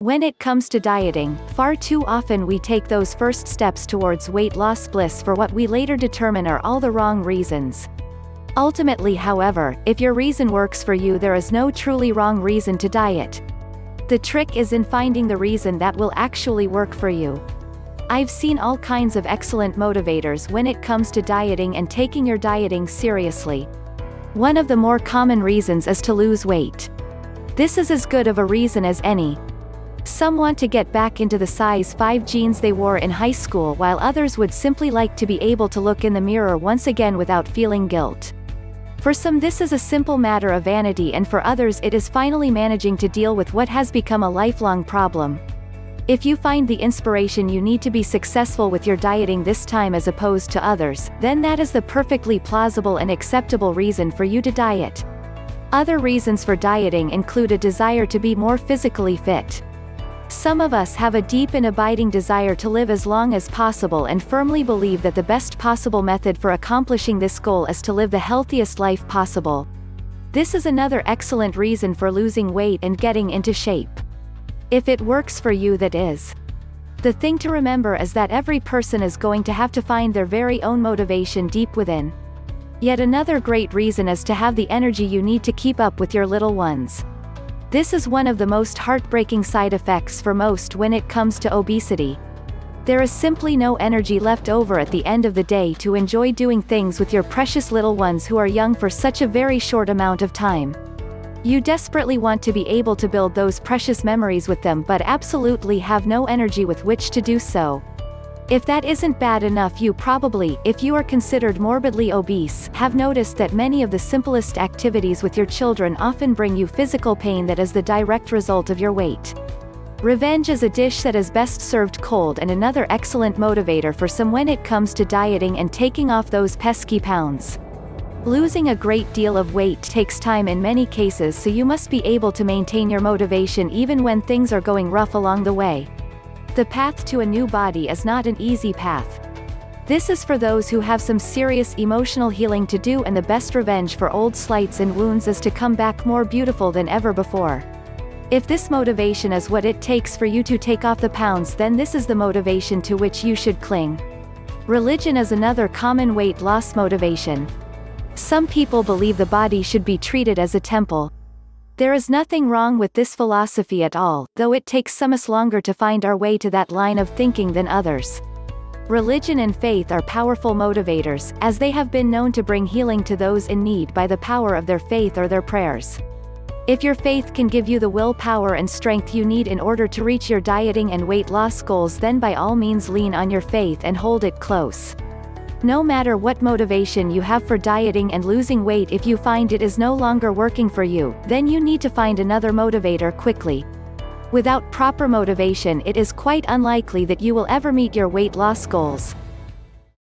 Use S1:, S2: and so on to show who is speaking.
S1: When it comes to dieting, far too often we take those first steps towards weight loss bliss for what we later determine are all the wrong reasons. Ultimately however, if your reason works for you there is no truly wrong reason to diet. The trick is in finding the reason that will actually work for you. I've seen all kinds of excellent motivators when it comes to dieting and taking your dieting seriously. One of the more common reasons is to lose weight. This is as good of a reason as any, some want to get back into the size 5 jeans they wore in high school while others would simply like to be able to look in the mirror once again without feeling guilt. For some this is a simple matter of vanity and for others it is finally managing to deal with what has become a lifelong problem. If you find the inspiration you need to be successful with your dieting this time as opposed to others, then that is the perfectly plausible and acceptable reason for you to diet. Other reasons for dieting include a desire to be more physically fit. Some of us have a deep and abiding desire to live as long as possible and firmly believe that the best possible method for accomplishing this goal is to live the healthiest life possible. This is another excellent reason for losing weight and getting into shape. If it works for you that is. The thing to remember is that every person is going to have to find their very own motivation deep within. Yet another great reason is to have the energy you need to keep up with your little ones. This is one of the most heartbreaking side effects for most when it comes to obesity. There is simply no energy left over at the end of the day to enjoy doing things with your precious little ones who are young for such a very short amount of time. You desperately want to be able to build those precious memories with them but absolutely have no energy with which to do so. If that isn't bad enough you probably, if you are considered morbidly obese, have noticed that many of the simplest activities with your children often bring you physical pain that is the direct result of your weight. Revenge is a dish that is best served cold and another excellent motivator for some when it comes to dieting and taking off those pesky pounds. Losing a great deal of weight takes time in many cases so you must be able to maintain your motivation even when things are going rough along the way. The path to a new body is not an easy path. This is for those who have some serious emotional healing to do and the best revenge for old slights and wounds is to come back more beautiful than ever before. If this motivation is what it takes for you to take off the pounds then this is the motivation to which you should cling. Religion is another common weight loss motivation. Some people believe the body should be treated as a temple, there is nothing wrong with this philosophy at all, though it takes some us longer to find our way to that line of thinking than others. Religion and faith are powerful motivators, as they have been known to bring healing to those in need by the power of their faith or their prayers. If your faith can give you the willpower and strength you need in order to reach your dieting and weight loss goals then by all means lean on your faith and hold it close. No matter what motivation you have for dieting and losing weight if you find it is no longer working for you, then you need to find another motivator quickly. Without proper motivation it is quite unlikely that you will ever meet your weight loss goals.